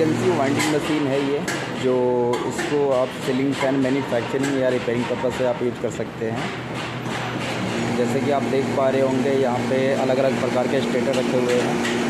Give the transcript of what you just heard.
CNC winding machine है ये, जो इसको आप सीलिंग फ़ैन मैन्युफैक्चरिंग या रिपेयरिंग पर्पज़ से आप यूज़ कर सकते हैं। जैसे कि आप देख पा रहे होंगे, यहाँ पे अलग अलग प्रकार के स्टेटर रखे हुए हैं।